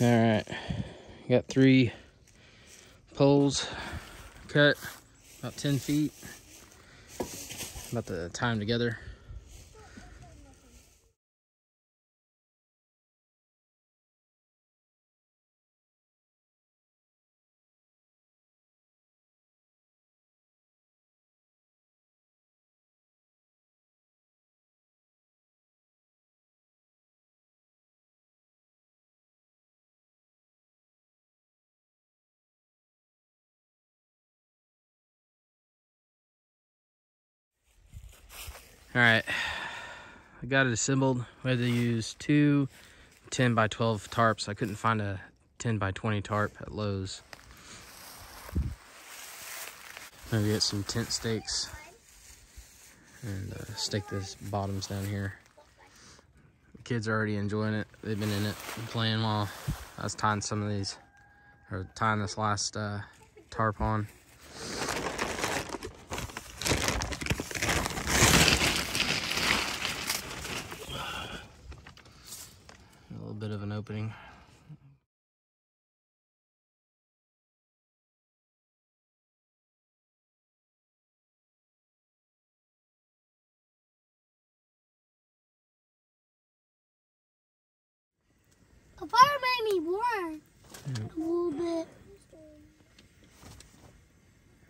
All right, got three poles cut about 10 feet. About the time together. All right, I got it assembled. We had to use two 10 by 12 tarps. I couldn't find a 10 by 20 tarp at Lowe's. Maybe get some tent stakes and uh, stake this bottoms down here. The kids are already enjoying it. They've been in it playing while I was tying some of these, or tying this last uh, tarp on. A little bit of an opening. A fire made me warm a little bit.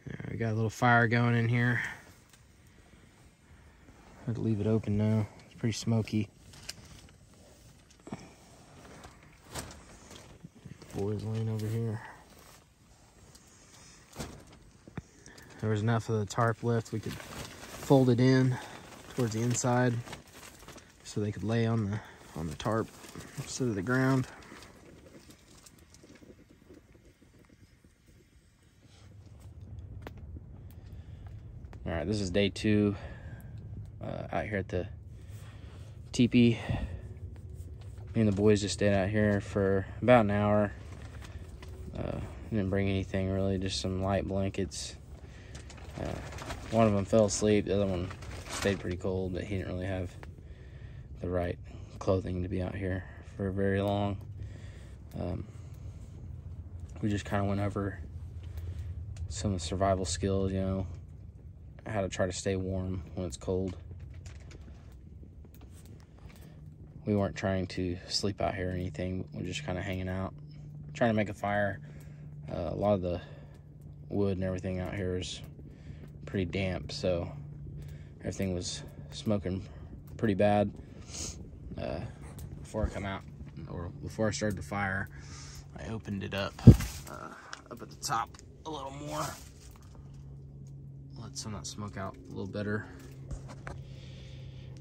Yeah, got a little fire going in here. I'd leave it open now. It's pretty smoky. Boys laying over here. There was enough of the tarp left. We could fold it in towards the inside so they could lay on the on the tarp instead of the ground. All right, this is day two uh, out here at the teepee. Me and the boys just stayed out here for about an hour. Uh, didn't bring anything really, just some light blankets. Uh, one of them fell asleep, the other one stayed pretty cold, but he didn't really have the right clothing to be out here for very long. Um, we just kind of went over some of the survival skills, you know, how to try to stay warm when it's cold. We weren't trying to sleep out here or anything. We're just kind of hanging out, trying to make a fire. Uh, a lot of the wood and everything out here is pretty damp, so everything was smoking pretty bad. Uh, before I come out, or before I started the fire, I opened it up, uh, up at the top a little more let some of that smoke out a little better.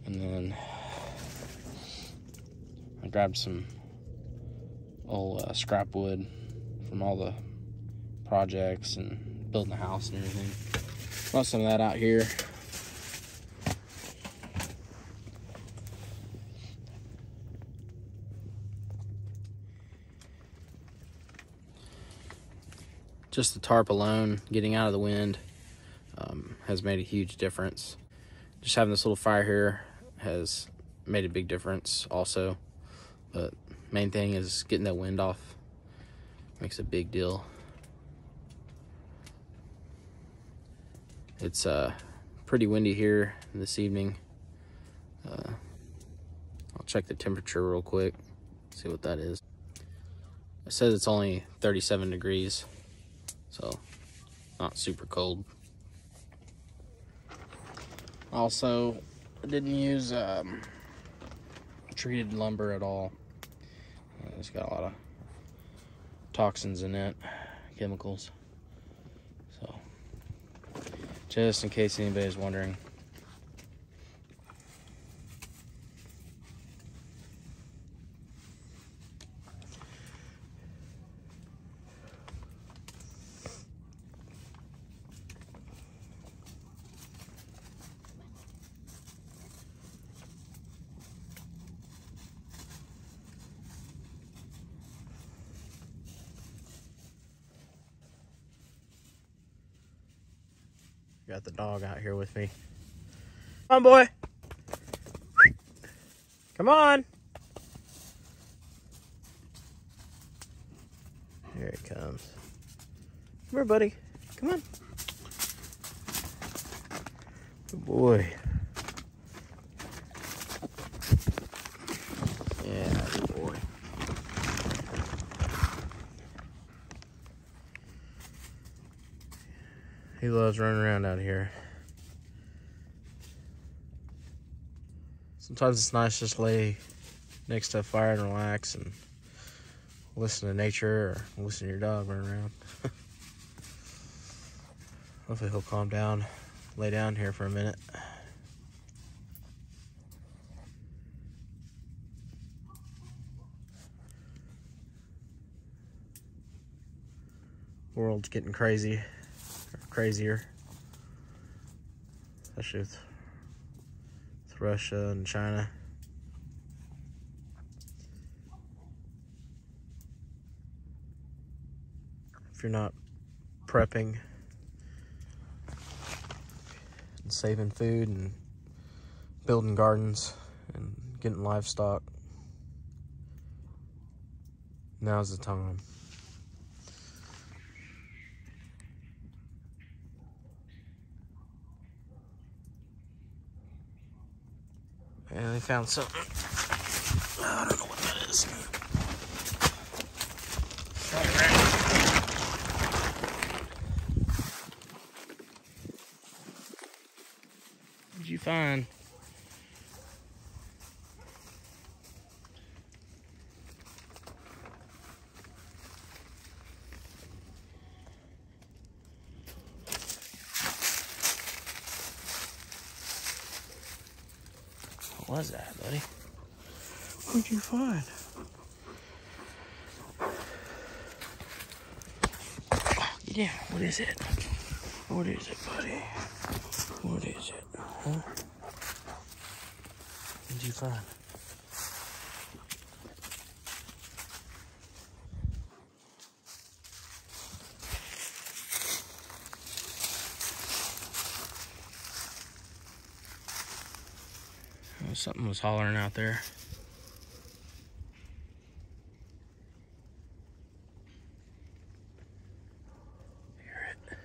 And then I grabbed some old uh, scrap wood from all the projects and building the house and everything. Brought some of that out here. Just the tarp alone, getting out of the wind, um, has made a huge difference. Just having this little fire here has made a big difference also. But main thing is getting that wind off makes a big deal. It's uh, pretty windy here this evening. Uh, I'll check the temperature real quick, see what that is. It says it's only 37 degrees, so not super cold. Also, I didn't use um, treated lumber at all. It's got a lot of toxins in it, chemicals. So, just in case anybody's wondering. Got the dog out here with me. Come on, boy. Come on. Here it comes. Come here, buddy. Come on. Good boy. Yeah, good boy. He loves running around out here. Sometimes it's nice just lay next to a fire and relax and listen to nature or listen to your dog run around. Hopefully he'll calm down, lay down here for a minute. World's getting crazy, crazier, especially with, with Russia and China. If you're not prepping and saving food and building gardens and getting livestock, now's the time. Yeah, they found something. I don't know what that is. What'd you find? Was that, buddy? What'd you find? Get down. What is it? What is it, buddy? What is it? Huh? What'd you find? Something was hollering out there. Hear it.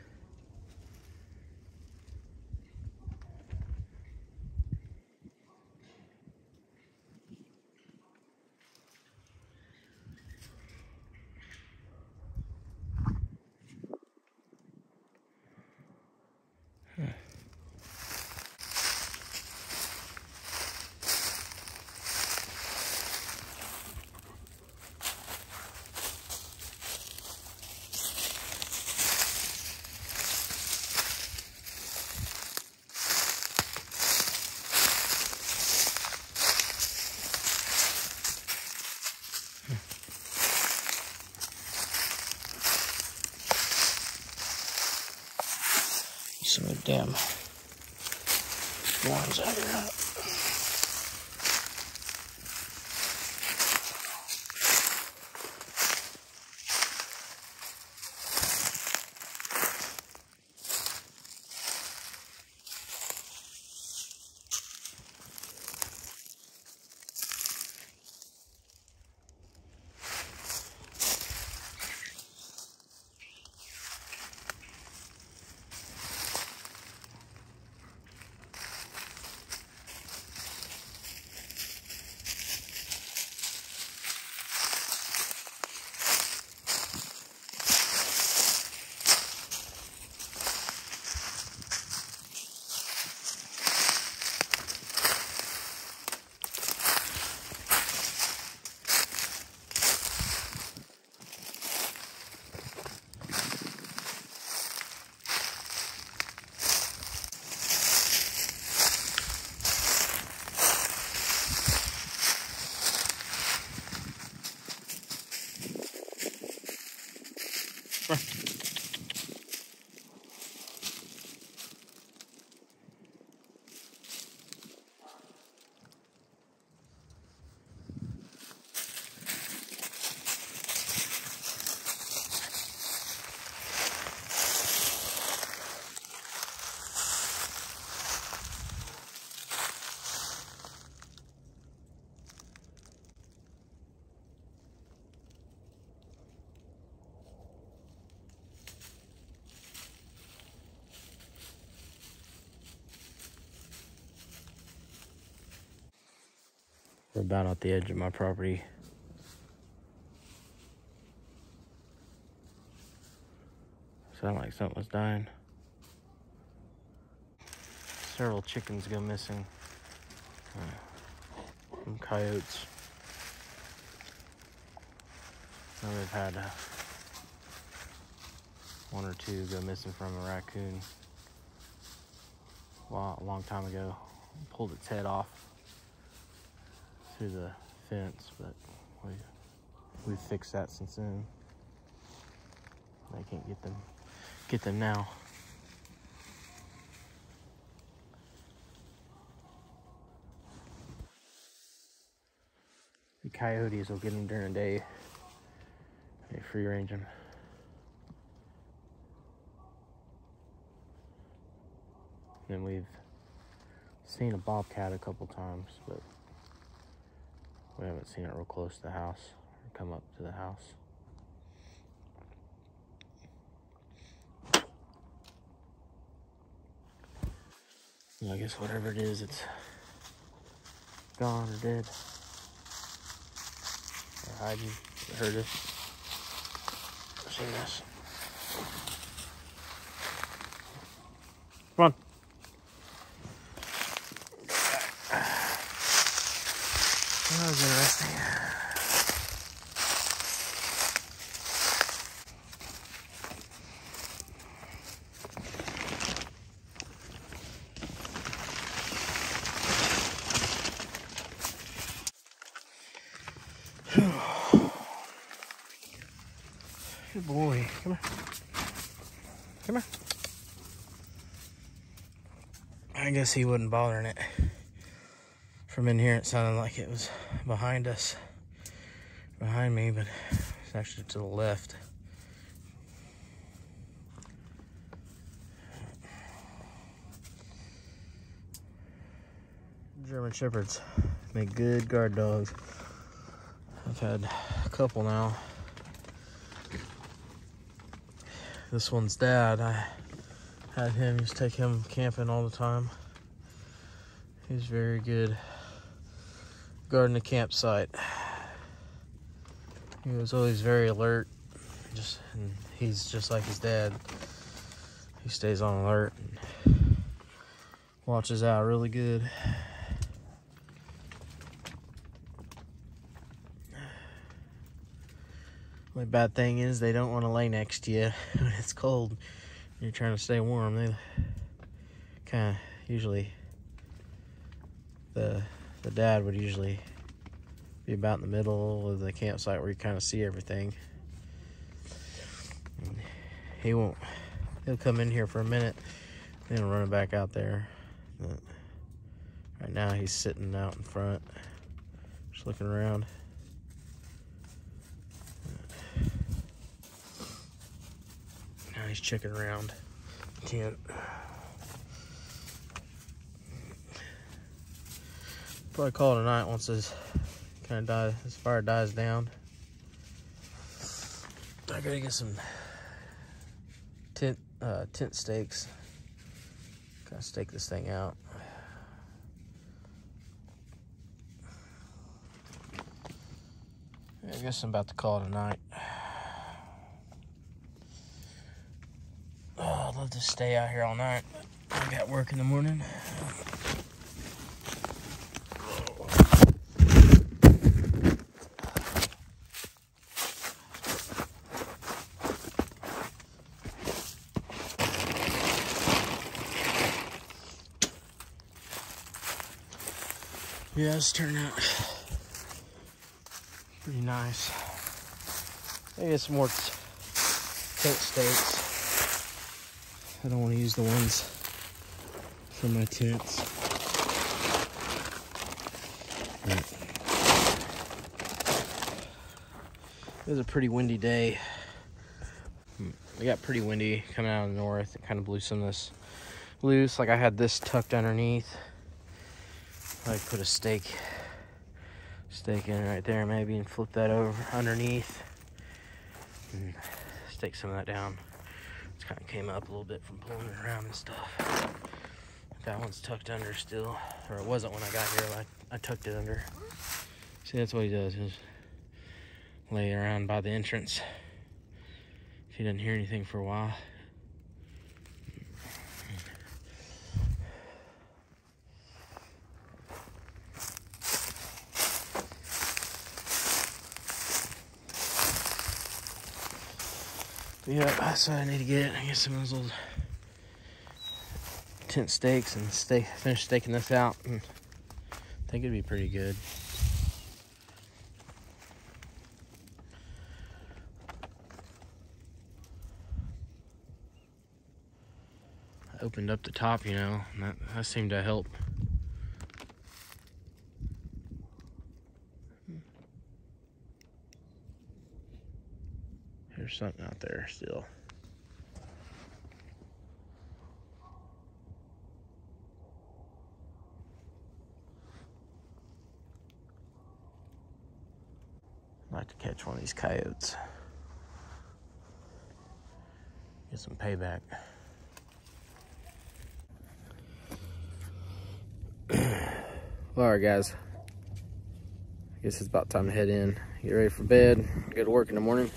Some of the damn ones out here. We're about at the edge of my property. Sound like something was dying. Several chickens go missing. Uh, some coyotes. Now we've had uh, one or two go missing from a raccoon a long time ago. Pulled its head off through the fence, but we we fixed that since then. I can't get them get them now. The coyotes will get them during the day. They free range them. And we've seen a bobcat a couple times, but we haven't seen it real close to the house or come up to the house. I guess whatever it is, it's gone or dead. Or hiding. It hurt us. This. Come on. That was interesting. Good boy. Come here. Come here. I guess he wasn't bothering it. From in here, it sounded like it was behind us, behind me, but it's actually to the left. German Shepherds make good guard dogs. I've had a couple now. This one's dad. I had him, used to take him camping all the time. He's very good guarding the campsite. He was always very alert. Just he's just like his dad. He stays on alert and watches out really good. The bad thing is they don't want to lay next to you when it's cold. You're trying to stay warm. They kind of usually the the dad would usually be about in the middle of the campsite where you kind of see everything. He won't. He'll come in here for a minute, then run back out there. But right now he's sitting out in front, just looking around. Now he's checking around. Can't. Probably call it a night once this kind of dies, this fire dies down. I gotta get some tent uh, tent stakes. Gotta stake this thing out. I guess I'm about to call it a night. Oh, I'd love to stay out here all night. I got work in the morning. Yeah, it's turning out pretty nice. I get some more tent stakes. I don't want to use the ones for my tents. It was a pretty windy day. Hmm. It got pretty windy coming out of the north. It kind of blew some of this loose. Like I had this tucked underneath. I put a stake stake in right there maybe and flip that over underneath and stake some of that down. It's kind of came up a little bit from pulling it around and stuff. That one's tucked under still, or it wasn't when I got here. I, I tucked it under. See, that's what he does. He'll lay around by the entrance. If he doesn't hear anything for a while. But yeah, that's what I need to get. I get some of those little tent stakes and stay finish staking this out. And I think it'd be pretty good. I opened up the top, you know, that, that seemed to help. There's something out there still. Like to catch one of these coyotes. Get some payback. all right, guys. I guess it's about time to head in. Get ready for bed. Go to work in the morning.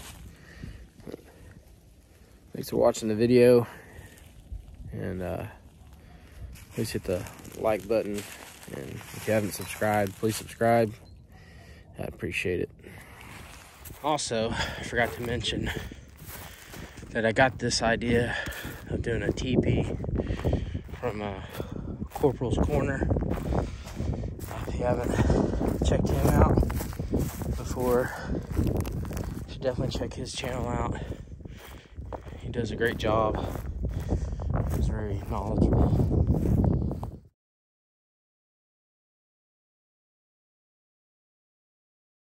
Thanks for watching the video. And uh, please hit the like button. And if you haven't subscribed, please subscribe. I appreciate it. Also, I forgot to mention that I got this idea of doing a teepee from uh, Corporal's Corner. If you haven't checked him out before, you should definitely check his channel out. He does a great job. He's very knowledgeable.